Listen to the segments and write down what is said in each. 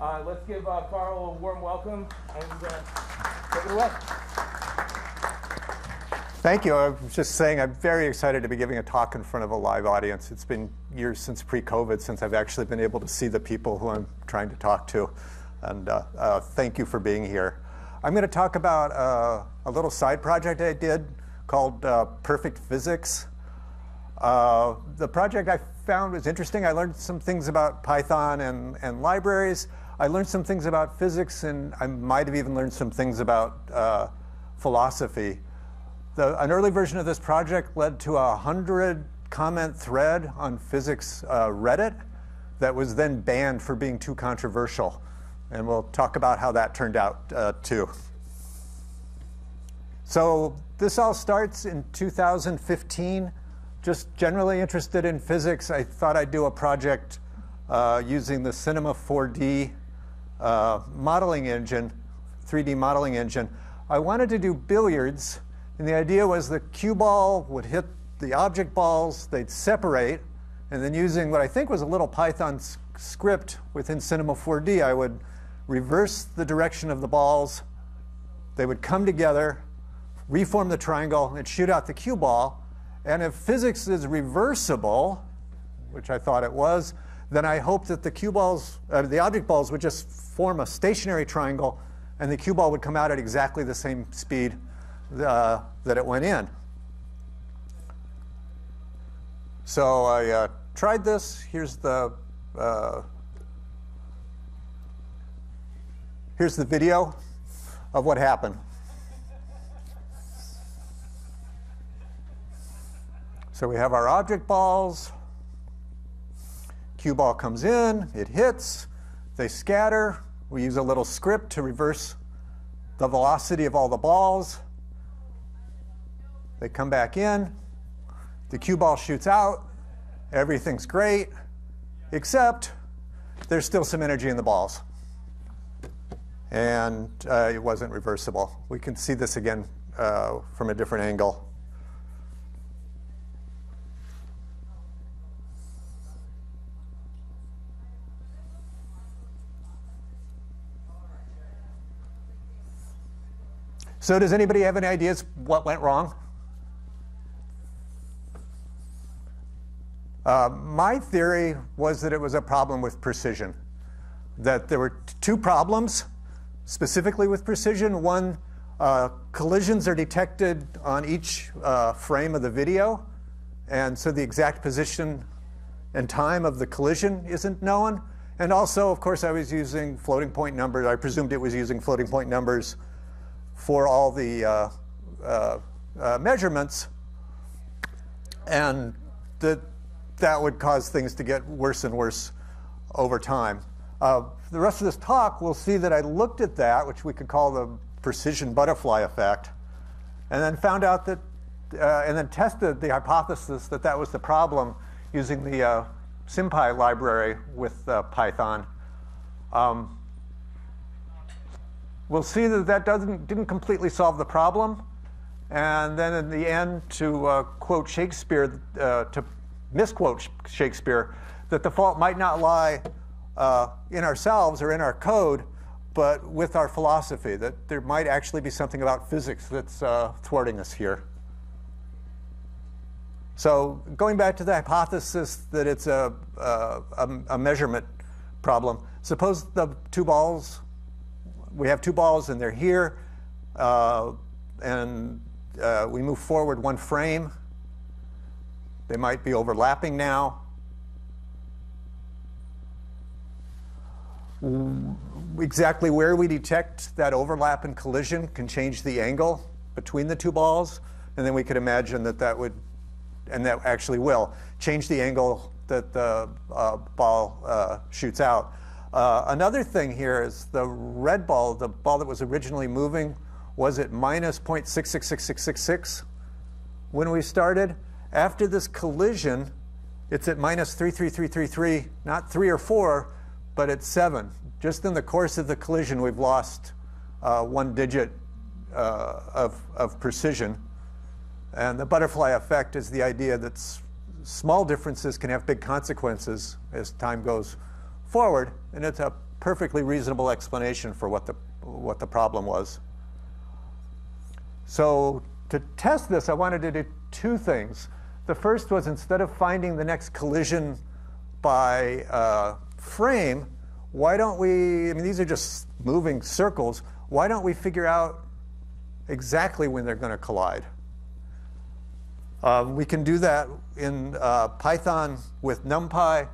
Uh, let's give uh, Carl a warm welcome and uh, take it away. Thank you. I was just saying I'm very excited to be giving a talk in front of a live audience. It's been years since pre-COVID since I've actually been able to see the people who I'm trying to talk to. And uh, uh, thank you for being here. I'm going to talk about uh, a little side project I did called Perfect Physics. The project I found was interesting. I learned some things about Python and, and libraries. I learned some things about physics, and I might have even learned some things about uh, philosophy. The, an early version of this project led to a 100 comment thread on physics uh, Reddit that was then banned for being too controversial. And we'll talk about how that turned out uh, too. So this all starts in 2015. Just generally interested in physics, I thought I'd do a project uh, using the Cinema 4D uh, modeling engine, 3D modeling engine. I wanted to do billiards, and the idea was the cue ball would hit the object balls, they'd separate, and then using what I think was a little Python script within Cinema 4D, I would reverse the direction of the balls. They would come together, reform the triangle, and shoot out the cue ball. And if physics is reversible, which I thought it was, then I hope that the cue balls, uh, the object balls would just form a stationary triangle, and the cue ball would come out at exactly the same speed uh, that it went in. So I uh, tried this. Here's the uh, Here's the video of what happened. So we have our object balls. Cue ball comes in, it hits, they scatter. We use a little script to reverse the velocity of all the balls. They come back in, the cue ball shoots out, everything's great, except there's still some energy in the balls and uh, it wasn't reversible. We can see this again uh, from a different angle. So does anybody have any ideas what went wrong? Uh, my theory was that it was a problem with precision, that there were two problems specifically with precision. One, uh, collisions are detected on each uh, frame of the video, and so the exact position and time of the collision isn't known. And also, of course, I was using floating point numbers. I presumed it was using floating point numbers for all the uh, uh, uh measurements, and that that would cause things to get worse and worse over time. Uh, the rest of this talk, we'll see that I looked at that, which we could call the precision butterfly effect, and then found out that, uh, and then tested the hypothesis that that was the problem using the uh, SymPy library with Python. Um, we'll see that that doesn't, didn't completely solve the problem. And then in the end, to uh, quote Shakespeare, uh, to misquote Shakespeare, that the fault might not lie uh, in ourselves or in our code, but with our philosophy, that there might actually be something about physics that's uh, thwarting us here. So going back to the hypothesis that it's a, a, a measurement problem, suppose the two balls, we have two balls and they're here, uh, and uh, we move forward one frame. They might be overlapping now. exactly where we detect that overlap and collision can change the angle between the two balls. And then we could imagine that that would, and that actually will, change the angle that the uh, ball uh, shoots out. Uh, another thing here is the red ball, the ball that was originally moving, was at minus 0.666666 when we started. After this collision, it's at minus 33333, not 3 or 4, but at seven. Just in the course of the collision, we've lost uh, one digit uh, of, of precision. And the butterfly effect is the idea that small differences can have big consequences as time goes forward. And it's a perfectly reasonable explanation for what the, what the problem was. So to test this, I wanted to do two things. The first was instead of finding the next collision by uh, frame, why don't we, I mean, these are just moving circles, why don't we figure out exactly when they're going to collide? Uh, we can do that in uh, Python with NumPy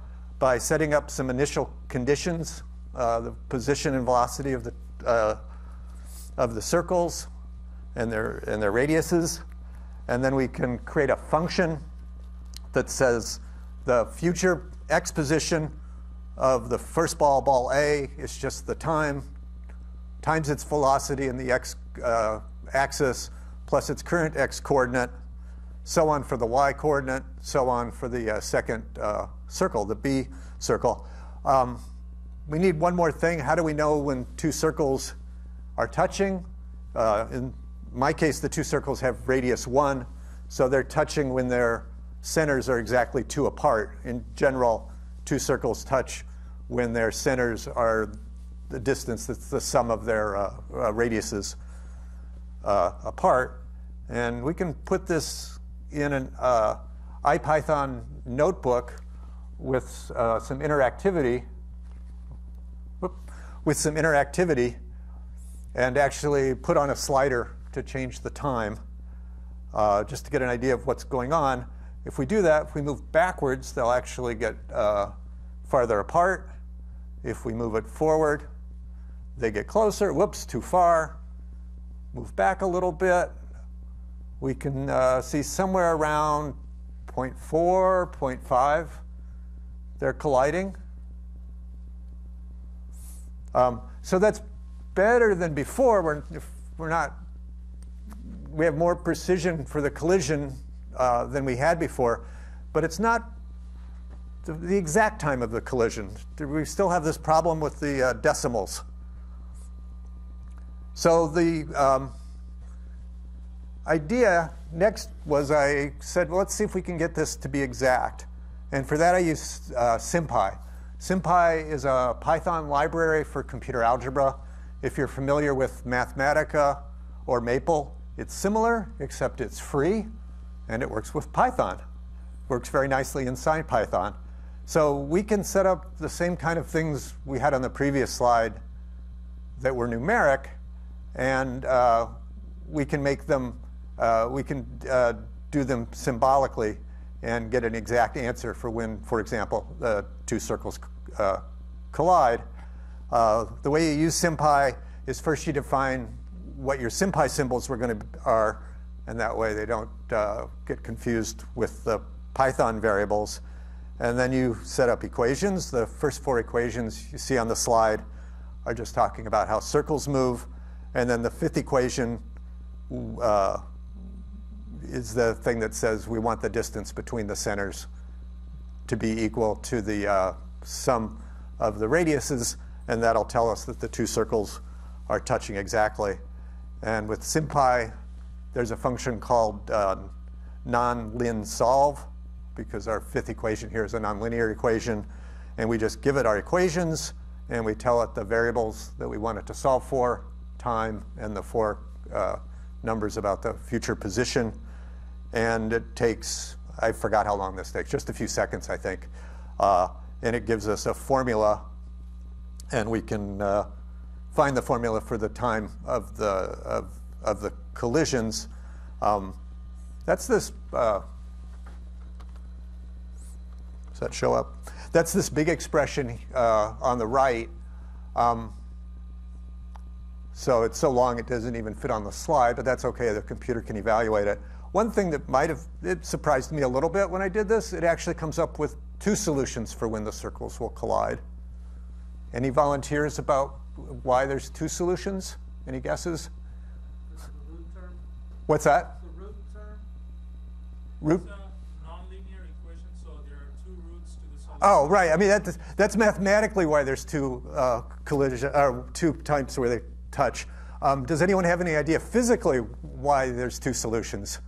by setting up some initial conditions, uh, the position and velocity of the, uh, of the circles and their, and their radiuses. And then we can create a function that says the future x position of the first ball, ball A, is just the time times its velocity in the x uh, axis plus its current x coordinate, so on for the y coordinate, so on for the uh, second uh, circle, the B circle. Um, we need one more thing. How do we know when two circles are touching? Uh, in my case, the two circles have radius 1, so they're touching when their centers are exactly 2 apart. In general, two circles touch when their centers are the distance that's the sum of their uh, uh, radiuses uh, apart. And we can put this in an uh, IPython notebook with uh, some interactivity, whoop, with some interactivity, and actually put on a slider to change the time, uh, just to get an idea of what's going on. If we do that, if we move backwards, they'll actually get uh, farther apart. If we move it forward, they get closer. Whoops, too far. Move back a little bit. We can uh, see somewhere around 0.4, 0.5, they're colliding. Um, so that's better than before. We're, we're not, we have more precision for the collision uh, than we had before, but it's not the, the, exact time of the collision. Do we still have this problem with the uh, decimals. So the um, idea next was I said, well, let's see if we can get this to be exact. And for that, I use uh, SymPy. SymPy is a Python library for computer algebra. If you're familiar with Mathematica or Maple, it's similar, except it's free, and it works with Python. Works very nicely inside Python. So we can set up the same kind of things we had on the previous slide that were numeric, and uh, we can make them, uh, we can uh, do them symbolically and get an exact answer for when, for example, the two circles uh, collide. Uh, the way you use SymPy is first you define what your SymPy symbols were going to are, and that way they don't uh, get confused with the Python variables. And then you set up equations. The first four equations you see on the slide are just talking about how circles move. And then the fifth equation uh, is the thing that says we want the distance between the centers to be equal to the uh, sum of the radiuses, and that'll tell us that the two circles are touching exactly. And with SymPy, there's a function called uh, non-lin solve, because our fifth equation here is a nonlinear equation, and we just give it our equations, and we tell it the variables that we want it to solve for, time, and the four uh, numbers about the future position. And it takes, I forgot how long this takes, just a few seconds, I think. Uh, and it gives us a formula, and we can uh, find the formula for the time of the, of, of the collisions. Um, that's this, uh, does that show up? That's this big expression uh, on the right. Um, so it's so long it doesn't even fit on the slide, but that's okay. The computer can evaluate it. One thing that might have it surprised me a little bit when I did this, it actually comes up with two solutions for when the circles will collide. Any volunteers about why there's two solutions? Any guesses? What's that? The root term. Root? It's equation, so there are two roots to the solution. Oh, right. I mean, that's, that's mathematically why there's two uh, collision, or two types where they touch. Um, does anyone have any idea physically why there's two solutions?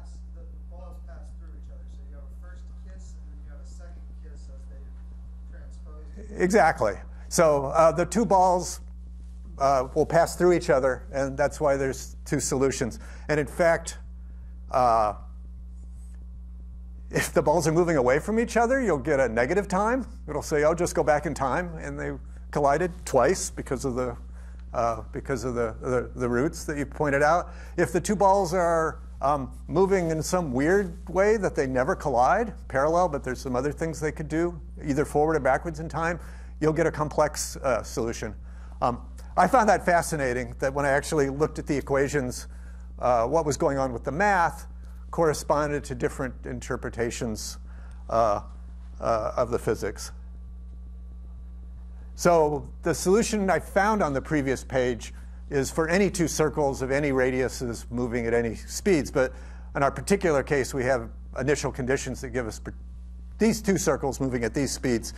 pass, the, the balls pass through each other. So you have a first kiss and then you have a second kiss as they transpose. Exactly. So uh, the two balls uh, will pass through each other, and that's why there's two solutions. And in fact, uh, if the balls are moving away from each other, you'll get a negative time. It'll say, "Oh, just go back in time," and they collided twice because of the uh, because of the, the, the roots that you pointed out. If the two balls are um, moving in some weird way that they never collide, parallel, but there's some other things they could do, either forward or backwards in time, you'll get a complex uh, solution. Um, I found that fascinating that when I actually looked at the equations, uh, what was going on with the math corresponded to different interpretations uh, uh, of the physics. So the solution I found on the previous page is for any two circles of any radiuses moving at any speeds. But in our particular case, we have initial conditions that give us these two circles moving at these speeds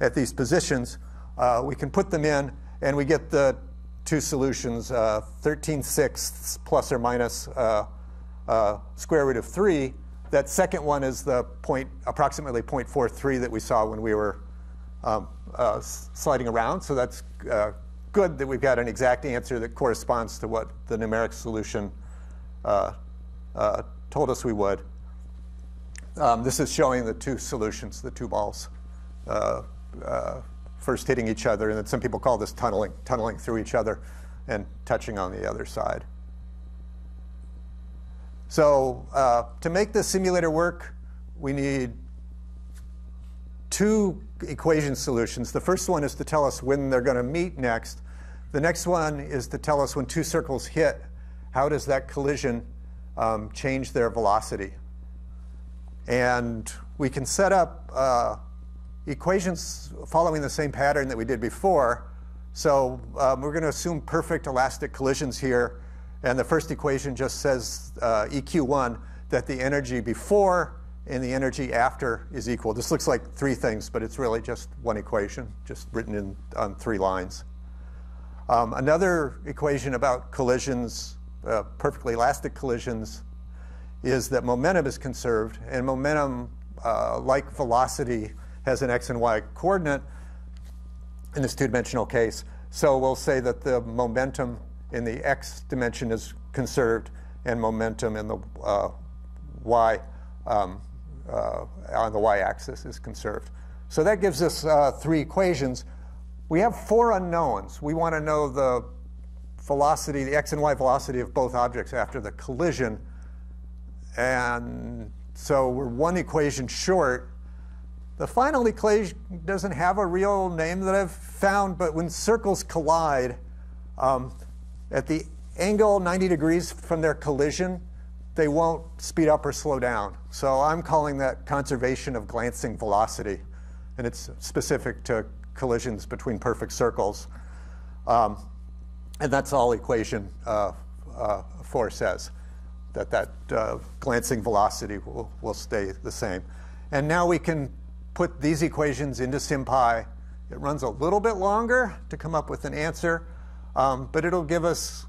at these positions. Uh, we can put them in, and we get the two solutions, uh, 13 sixths plus or minus uh, uh, square root of 3. That second one is the point, approximately 0.43 that we saw when we were um, uh, sliding around. So that's uh, good that we've got an exact answer that corresponds to what the numeric solution uh, uh, told us we would. Um, this is showing the two solutions, the two balls, uh, uh, first hitting each other, and then some people call this tunneling, tunneling through each other and touching on the other side. So uh, to make the simulator work, we need two equation solutions. The first one is to tell us when they're going to meet next. The next one is to tell us when two circles hit, how does that collision um, change their velocity? And we can set up uh, equations following the same pattern that we did before. So um, we're going to assume perfect elastic collisions here. And the first equation just says uh, EQ1, that the energy before and the energy after is equal. This looks like three things, but it's really just one equation, just written in on three lines. Um, another equation about collisions, uh, perfectly elastic collisions, is that momentum is conserved, and momentum, uh, like velocity, has an x and y coordinate in this two-dimensional case. So we'll say that the momentum in the x dimension is conserved, and momentum in the uh, y um, uh, on the y-axis is conserved. So that gives us uh, three equations. We have four unknowns. We want to know the velocity, the x and y velocity of both objects after the collision. And so we're one equation short. The final equation doesn't have a real name that I've found, but when circles collide, um, at the angle 90 degrees from their collision, they won't speed up or slow down. So I'm calling that conservation of glancing velocity. And it's specific to collisions between perfect circles. Um, and that's all equation uh, uh, 4 says, that that uh, glancing velocity will, will stay the same. And now we can put these equations into SymPy. It runs a little bit longer to come up with an answer, um, but it'll give us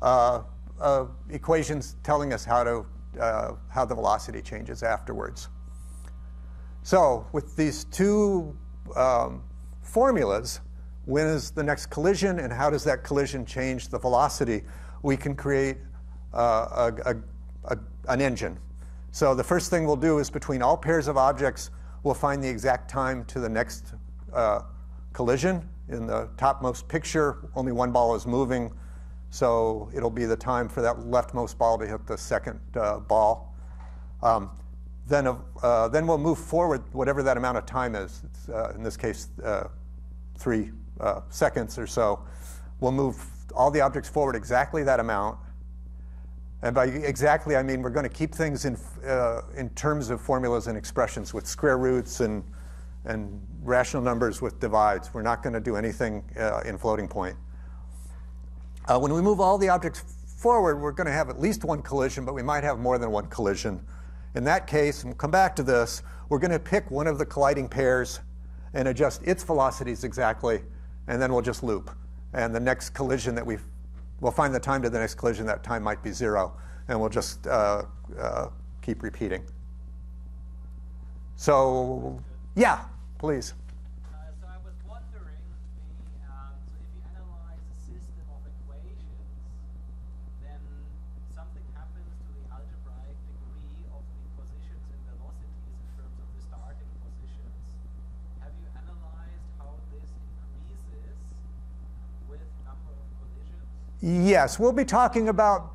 uh, uh, equations telling us how, to, uh, how the velocity changes afterwards. So with these two um, formulas, when is the next collision and how does that collision change the velocity, we can create uh, a, a, a, an engine. So the first thing we'll do is between all pairs of objects, we'll find the exact time to the next uh, collision. In the topmost picture, only one ball is moving. So it'll be the time for that leftmost ball to hit the second uh, ball. Um, then, uh, then we'll move forward whatever that amount of time is. Uh, in this case, uh, three uh, seconds or so. We'll move all the objects forward exactly that amount. And by exactly, I mean we're going to keep things in, uh, in terms of formulas and expressions with square roots and, and rational numbers with divides. We're not going to do anything in floating point. Uh, when we move all the objects forward, we're going to have at least one collision, but we might have more than one collision. In that case, and we'll come back to this, we're going to pick one of the colliding pairs and adjust its velocities exactly, and then we'll just loop. And the next collision that we we'll find the time to the next collision, that time might be zero, and we'll just uh, uh, keep repeating. So, yeah, please. Yes, we'll be talking about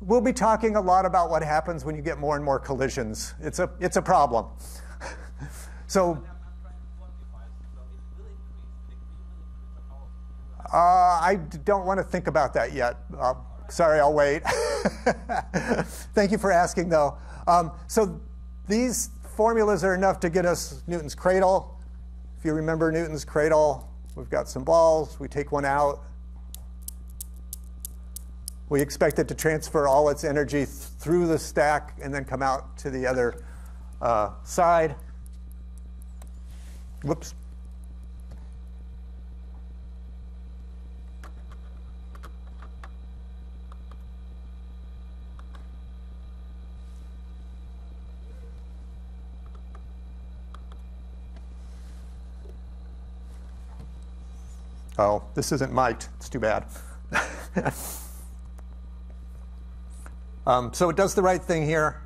we'll be talking a lot about what happens when you get more and more collisions. It's a it's a problem. so uh, I don't want to think about that yet. Uh, sorry, I'll wait. Thank you for asking, though. Um, so these formulas are enough to get us Newton's cradle. If you remember Newton's cradle, we've got some balls. We take one out. We expect it to transfer all its energy th- through the stack and then come out to the other uh, side. Whoops. Oh, this isn't mic'd. It's too bad. um, so it does the right thing here.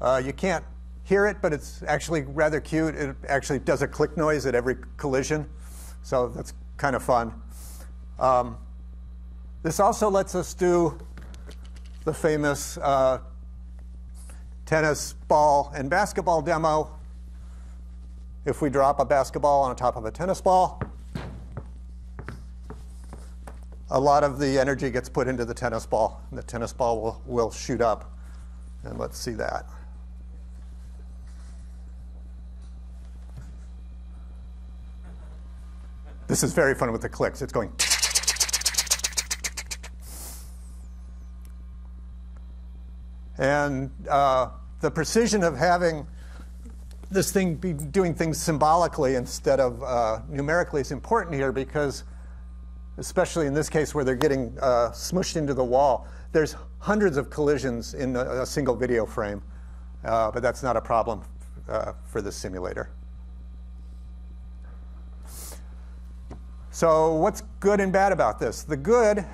Uh, you can't hear it, but it's actually rather cute. It actually does a click noise at every collision. So that's kind of fun. Um, this also lets us do the famous uh, tennis ball and basketball demo. If we drop a basketball on top of a tennis ball, a lot of the energy gets put into the tennis ball. The tennis ball will, will shoot up. And let's see that. This is very fun with the clicks. It's going. And uh, the precision of having this thing be doing things symbolically instead of uh, numerically is important here because especially in this case where they're getting uh, smushed into the wall. There's hundreds of collisions in a, a single video frame, uh, but that's not a problem uh, for this simulator. So what's good and bad about this? The good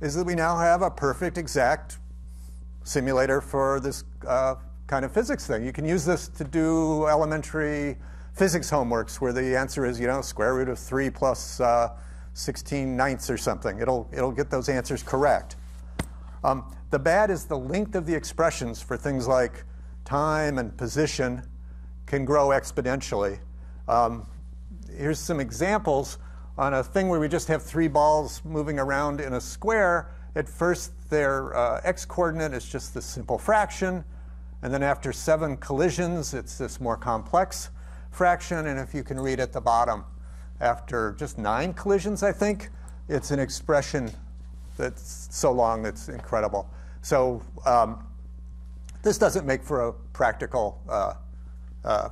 is that we now have a perfect exact simulator for this uh, kind of physics thing. You can use this to do elementary physics homeworks where the answer is, you know, square root of 3 plus uh, 16 ninths or something. It'll, it'll get those answers correct. Um, the bad is the length of the expressions for things like time and position can grow exponentially. Um, here's some examples on a thing where we just have three balls moving around in a square. At first, their uh, x coordinate is just this simple fraction. And then after seven collisions, it's this more complex fraction. And if you can read at the bottom, after just nine collisions, I think, it's an expression that's so long that's incredible. So um, this doesn't make for a practical uh, uh,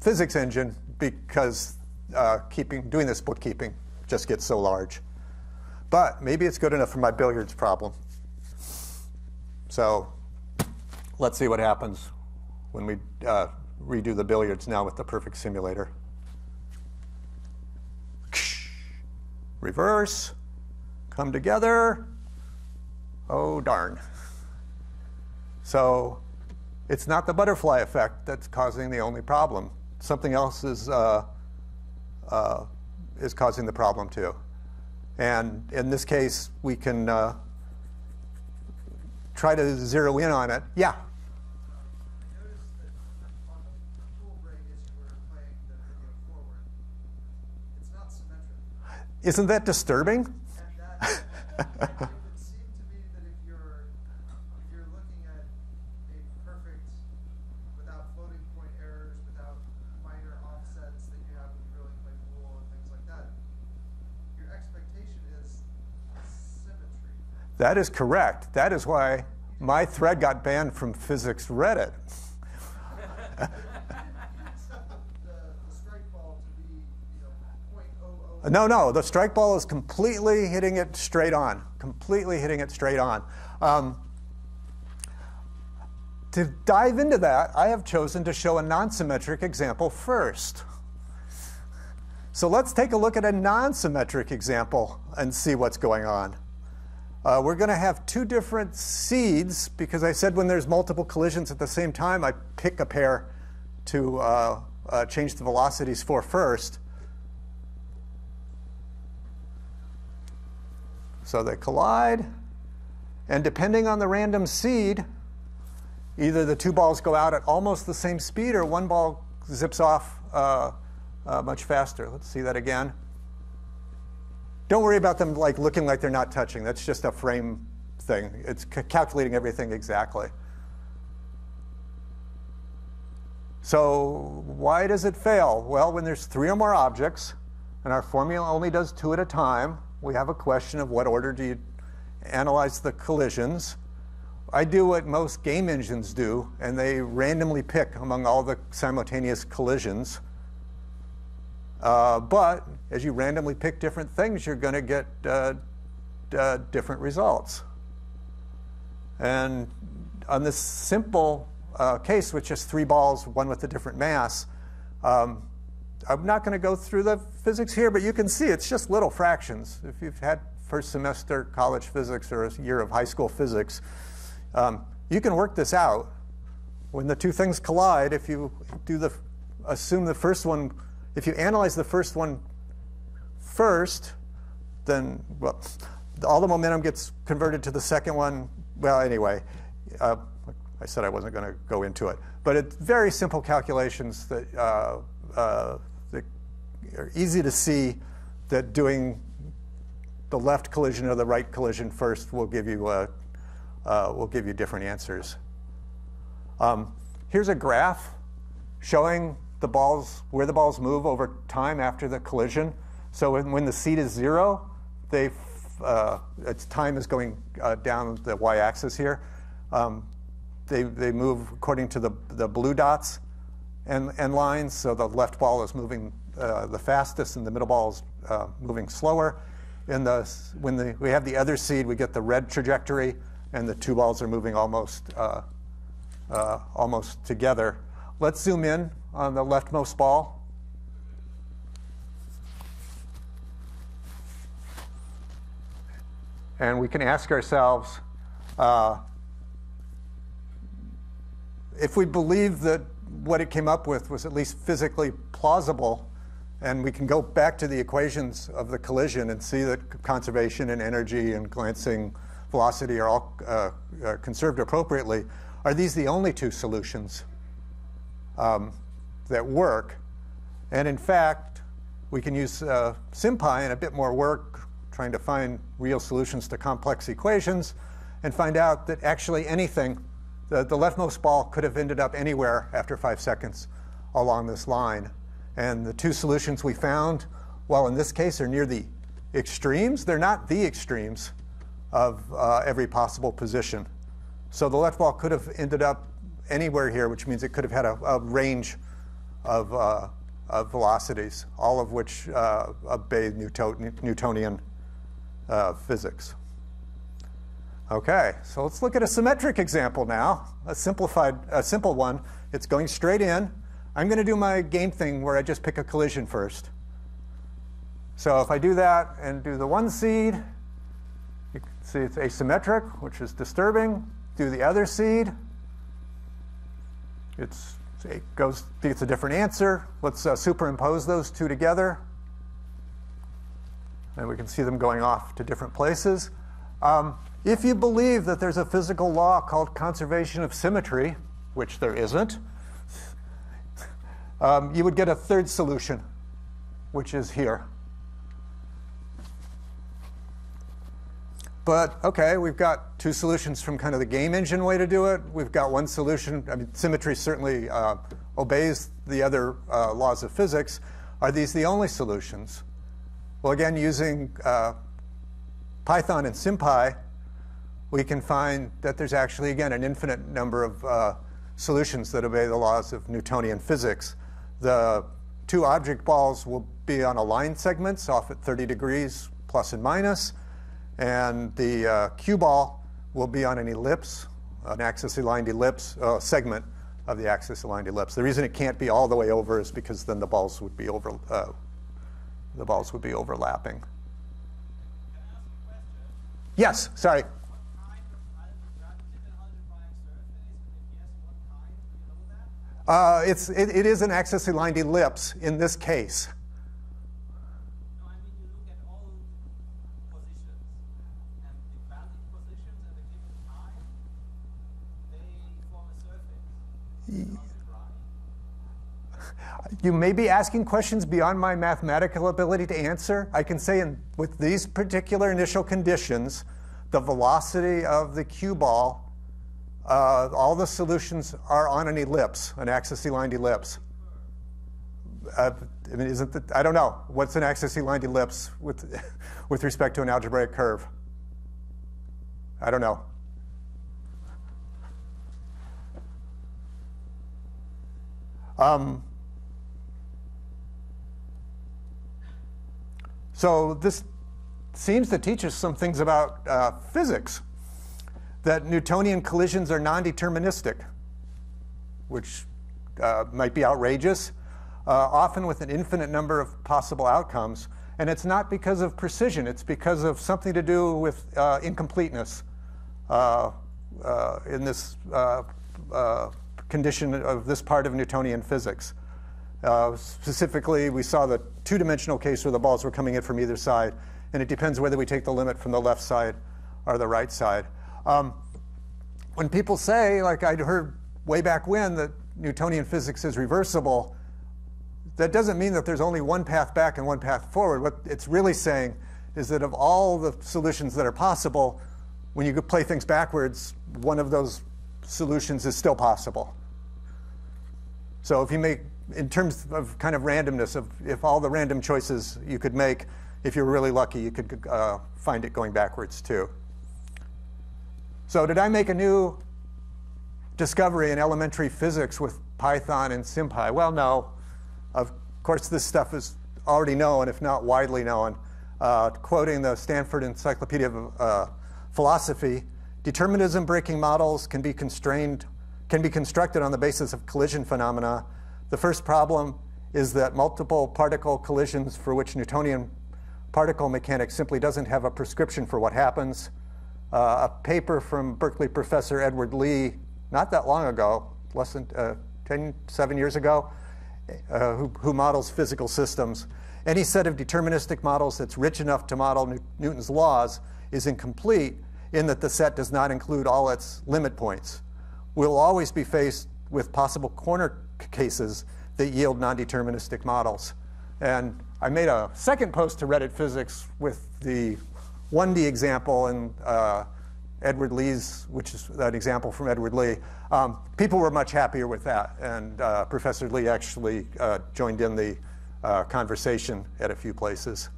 physics engine because uh, keeping doing this bookkeeping just gets so large. But maybe it's good enough for my billiards problem. So let's see what happens when we uh, redo the billiards now with the perfect simulator. Reverse, come together. Oh, darn. So it's not the butterfly effect that's causing the only problem. Something else is, uh, uh, is causing the problem too. And in this case, we can uh, try to zero in on it. Yeah? I noticed that on the pool break as you were playing the video forward, it's not symmetric. Isn't that disturbing? And that, it would seem to me that if you're, if you're looking at a perfect, without floating point errors, without minor offsets that you have when you're really playing pool and things like that, your expectation is. That is correct. That is why my thread got banned from physics Reddit. the, the strike ball to be, you know, 0.00. No, no, the strike ball is completely hitting it straight on, completely hitting it straight on. Um, to dive into that, I have chosen to show a non-symmetric example first. So let's take a look at a non-symmetric example and see what's going on. Uh, we're going to have two different seeds because I said when there's multiple collisions at the same time, I pick a pair to uh, uh, change the velocities for first. So they collide, and depending on the random seed, either the two balls go out at almost the same speed or one ball zips off uh, uh, much faster. Let's see that again. Don't worry about them like looking like they're not touching. That's just a frame thing. It's calculating everything exactly. So why does it fail? Well, when there's three or more objects, and our formula only does two at a time, we have a question of what order do you analyze the collisions. I do what most game engines do, and they randomly pick among all the simultaneous collisions. Uh, but as you randomly pick different things, you're going to get uh, uh, different results. And on this simple uh, case with just three balls, one with a different mass, um, I'm not going to go through the physics here, but you can see it's just little fractions. If you've had first semester college physics or a year of high school physics, um, you can work this out. When the two things collide, if you do the assume the first one, if you analyze the first one first, then well, all the momentum gets converted to the second one. Well, anyway, uh, I said I wasn't going to go into it, but it's very simple calculations that, uh, uh, easy to see that doing the left collision or the right collision first will give you a, uh, will give you different answers. Um, here's a graph showing the balls where the balls move over time after the collision. So when, when the seed is zero, uh, its time is going uh, down the y-axis here. Um, they, they move according to the, the blue dots and, and lines. So the left ball is moving uh, the fastest, and the middle ball is uh, moving slower. In the, when the, we have the other seed, we get the red trajectory, and the two balls are moving almost, uh, uh, almost together. Let's zoom in on the leftmost ball. And we can ask ourselves, uh, if we believe that what it came up with was at least physically plausible, and we can go back to the equations of the collision and see that conservation and energy and glancing velocity are all uh, uh, conserved appropriately, are these the only two solutions um, that work? And in fact, we can use uh, SymPy and a bit more work trying to find real solutions to complex equations and find out that actually anything the, the leftmost ball could have ended up anywhere after five seconds along this line. And the two solutions we found, while in this case are near the extremes, they're not the extremes of uh, every possible position. So the left ball could have ended up anywhere here, which means it could have had a, a range of, uh, of, velocities, all of which uh, obey Newtonian uh, physics. Okay, so let's look at a symmetric example now, a simplified, a simple one. It's going straight in. I'm going to do my game thing where I just pick a collision first. So if I do that and do the one seed, you can see it's asymmetric, which is disturbing. Do the other seed, it's, it goes, gets a different answer. Let's uh, superimpose those two together. And we can see them going off to different places. Um, if you believe that there's a physical law called conservation of symmetry, which there isn't, um, you would get a third solution, which is here. But okay, we've got two solutions from kind of the game engine way to do it. We've got one solution. I mean, symmetry certainly uh, obeys the other uh, laws of physics. Are these the only solutions? Well, again, using uh, Python and SymPy, we can find that there's actually, again, an infinite number of uh, solutions that obey the laws of Newtonian physics. The two object balls will be on aligned segments off at 30 degrees plus and minus, and the uh, cue ball will be on an ellipse, an axis-aligned ellipse uh, segment of the axis-aligned ellipse. The reason it can't be all the way over is because then the balls would be over, uh, the balls would be overlapping. Yes, sorry. Uh, it's, it, it is an axis aligned ellipse in this case. You may be asking questions beyond my mathematical ability to answer. I can say in, with these particular initial conditions, the velocity of the cue ball uh, all the solutions are on an ellipse, an axis-aligned ellipse. Uh, I mean, isn't the, I don't know. What's an axis-aligned ellipse with, with respect to an algebraic curve? I don't know. Um, so this seems to teach us some things about uh, physics, that Newtonian collisions are non-deterministic, which uh, might be outrageous, uh, often with an infinite number of possible outcomes. And it's not because of precision, it's because of something to do with uh, incompleteness uh, uh, in this condition of this part of Newtonian physics. Uh, specifically, we saw the two-dimensional case where the balls were coming in from either side, and it depends whether we take the limit from the left side or the right side. Um, when people say, like I'd heard way back when, that Newtonian physics is reversible, that doesn't mean that there's only one path back and one path forward. What it's really saying is that of all the solutions that are possible, when you play things backwards, one of those solutions is still possible. So if you make, in terms of kind of randomness, of if all the random choices you could make, if you're really lucky, you could uh, find it going backwards too. So did I make a new discovery in elementary physics with Python and SymPy? Well, no. Of course, this stuff is already known, if not widely known. Uh, quoting the Stanford Encyclopedia of uh, Philosophy, determinism breaking models can be constrained, can be constructed on the basis of collision phenomena. The first problem is that multiple particle collisions for which Newtonian particle mechanics simply doesn't have a prescription for what happens. Uh, a paper from Berkeley professor Edward Lee, not that long ago, less than uh, 10, seven years ago, uh, who, who, models physical systems. Any set of deterministic models that's rich enough to model New Newton's laws is incomplete in that the set does not include all its limit points. We'll always be faced with possible corner cases that yield non-deterministic models. And I made a second post to Reddit Physics with the 1D example and uh, Edward Lee's, which is an example from Edward Lee. Um, people were much happier with that, and uh, Professor Lee actually uh, joined in the uh, conversation at a few places.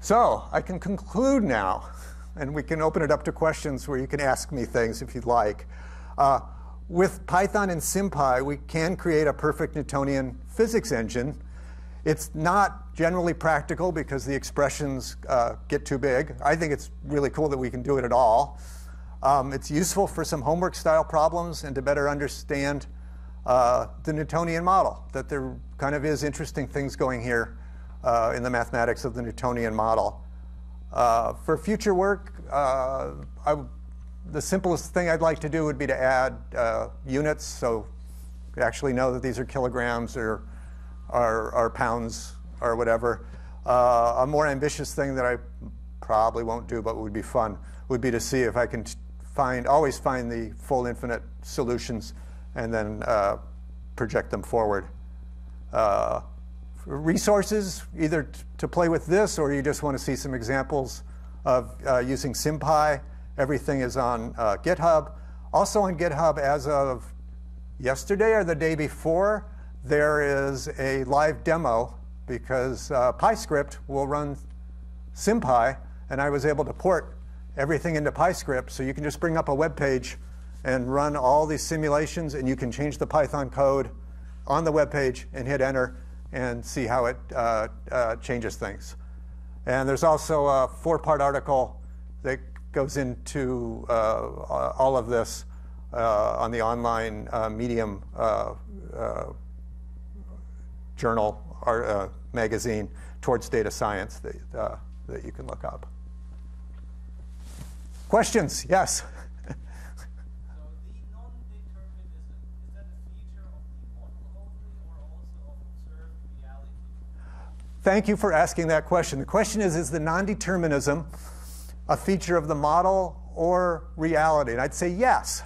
So I can conclude now, and we can open it up to questions where you can ask me things if you'd like. Uh, with Python and SymPy, we can create a perfect Newtonian physics engine. It's not generally practical because the expressions uh, get too big. I think it's really cool that we can do it at all. Um, it's useful for some homework style problems and to better understand uh, the Newtonian model, that there kind of is interesting things going here uh, in the mathematics of the Newtonian model. Uh, for future work, uh, I, the simplest thing I'd like to do would be to add uh, units, so we actually know that these are kilograms or, or, or pounds or whatever. Uh, a more ambitious thing that I probably won't do, but would be fun, would be to see if I can find, always find the full infinite solutions and then uh, project them forward. Uh, resources, either to play with this or you just want to see some examples of uh, using SymPy. Everything is on uh, GitHub. Also on GitHub as of yesterday or the day before, there is a live demo because uh, PyScript will run SymPy, and I was able to port everything into PyScript, so you can just bring up a web page and run all these simulations, and you can change the Python code on the web page and hit enter, and see how it uh, uh, changes things. And there's also a four-part article that goes into uh, all of this uh, on the online uh, Medium uh, journal or uh, magazine towards data science that, uh, that you can look up. Questions? Yes. Thank you for asking that question. The question is Is the non determinism a feature of the model or reality? And I'd say yes.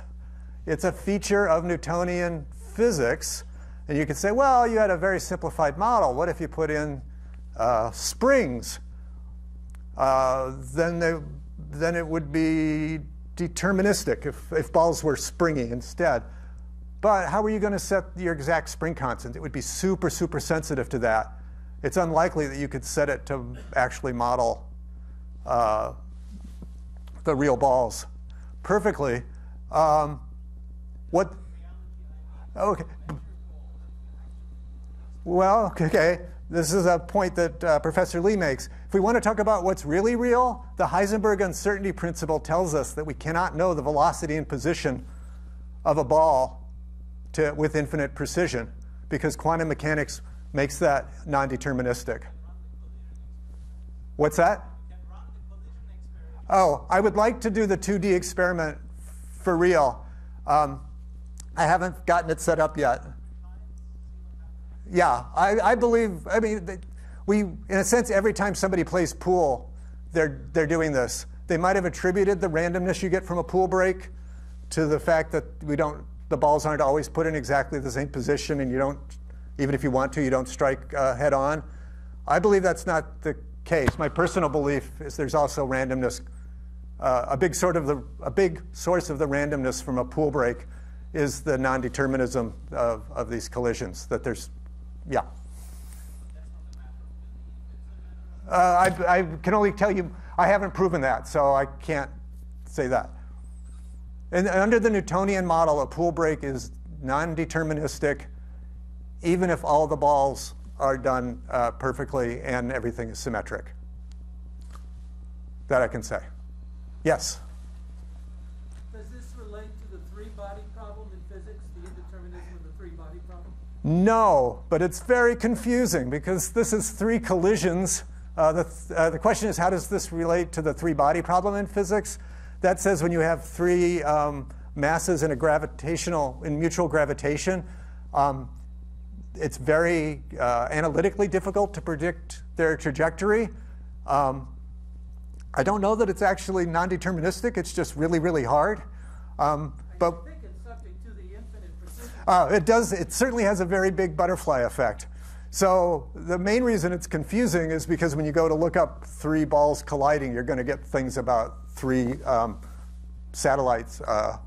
it's a feature of Newtonian physics. And you could say, well, you had a very simplified model. What if you put in uh, springs? Uh, then, they, then it would be deterministic if, if balls were springy instead. But how are you going to set your exact spring constant? It would be super, super sensitive to that. It's unlikely that you could set it to actually model uh, the real balls perfectly. Um, what? Okay. Well, okay. This is a point that uh, Professor Lee makes. If we want to talk about what's really real, the Heisenberg uncertainty principle tells us that we cannot know the velocity and position of a ball to, with infinite precision because quantum mechanics makes that non-deterministic. What's that? Oh, I would like to do the 2D experiment for real. Um, I haven't gotten it set up yet. Yeah, I, I believe, I mean, we, in a sense, every time somebody plays pool, they're, they're doing this. They might have attributed the randomness you get from a pool break to the fact that we don't, the balls aren't always put in exactly the same position and you don't, even if you want to, you don't strike uh, head on. I believe that's not the case. My personal belief is there's also randomness. Uh, a big sort of the, a big source of the randomness from a pool break is the non-determinism of, of these collisions, that there's yeah. Uh, I, I, can only tell you, I haven't proven that, so I can't say that. And under the Newtonian model, a pool break is non-deterministic, even if all the balls are done uh, perfectly and everything is symmetric. That I can say. Yes? Does this relate to the three-body problem in physics, the indeterminism of the three-body problem? No, but it's very confusing because this is three collisions. Uh, the, th uh, the question is, how does this relate to the three-body problem in physics? That says when you have three um, masses in a gravitational, in mutual gravitation, um, it's very uh, analytically difficult to predict their trajectory. Um, I don't know that it's actually non-deterministic. It's just really, really hard. Um, but uh, it does. It certainly has a very big butterfly effect. So the main reason it's confusing is because when you go to look up three balls colliding, you're going to get things about three um, satellites uh,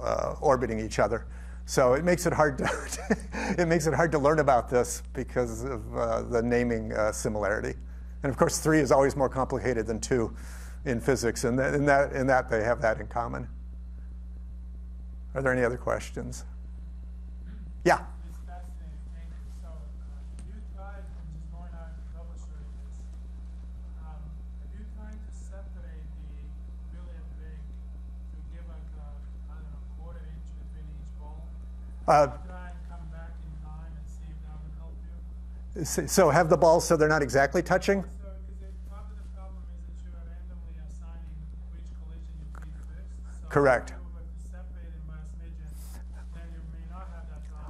uh, orbiting each other. So it makes it hard to it makes it hard to learn about this because of uh, the naming uh, similarity. And of course, three is always more complicated than two in physics, and in that in that they have that in common. Are there any other questions? Yeah. It's fascinating. Thank you. So, uh, you tried, and just going on troubleshooting this, have you tried to separate the billiard rig to give like a, I don't know, quarter inch between each ball? Try and come back in time and see if that would help you? so have the balls so they're not exactly touching? So, because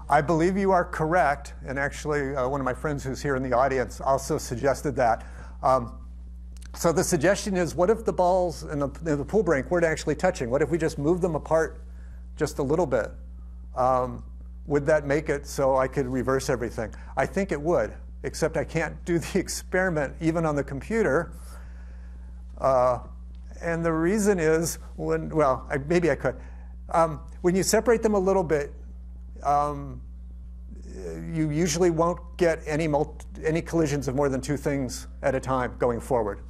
I believe you are correct, and actually, uh, one of my friends who's here in the audience also suggested that. Um, so the suggestion is, what if the balls in the, the, pool break weren't actually touching? What if we just move them apart just a little bit? Um, would that make it so I could reverse everything? I think it would, except I can't do the experiment even on the computer. Uh, and the reason is, when, well, I, maybe I could. Um, when you separate them a little bit, um, you usually won't get any, any collisions of more than two things at a time going forward.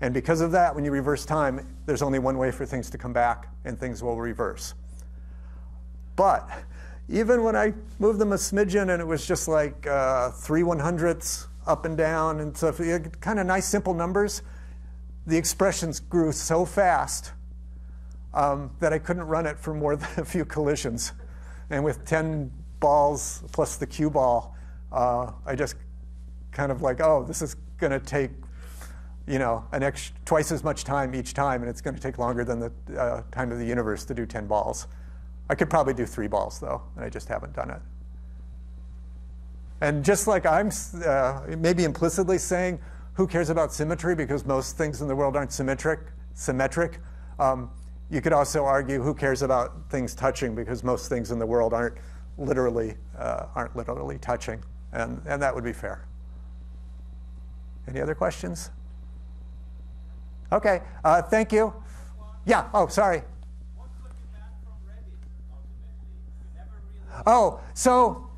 And because of that, when you reverse time, there's only one way for things to come back, and things will reverse. But even when I moved them a smidgen and it was just like uh, three one hundredths up and down and stuff, kind of nice simple numbers, the expressions grew so fast um, that I couldn't run it for more than a few collisions. And with 10 balls plus the cue ball, uh, I just kind of like, oh, this is going to take, you know, an extra, twice as much time each time, and it's going to take longer than the uh, time of the universe to do 10 balls. I could probably do three balls, though, and I just haven't done it. And just like I'm uh, maybe implicitly saying, who cares about symmetry because most things in the world aren't symmetric, symmetric. Um, you could also argue who cares about things touching because most things in the world aren't literally uh, aren't literally touching, and and that would be fair. Any other questions? Okay, uh, thank you. Yeah. Oh, sorry. Oh, so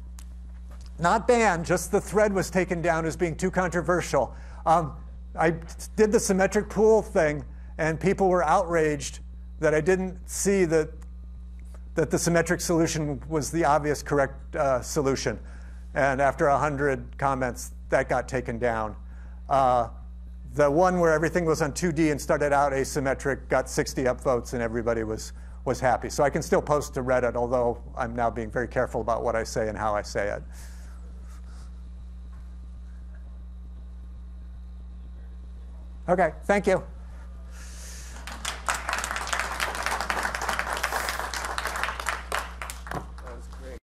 not banned, just the thread was taken down as being too controversial. Um, I did the symmetric pool thing, and people were outraged that I didn't see that, that the symmetric solution was the obvious correct uh, solution. And after 100 comments, that got taken down. Uh, the one where everything was on 2D and started out asymmetric got 60 upvotes, and everybody was, was happy. So I can still post to Reddit, although I'm now being very careful about what I say and how I say it. Okay, thank you.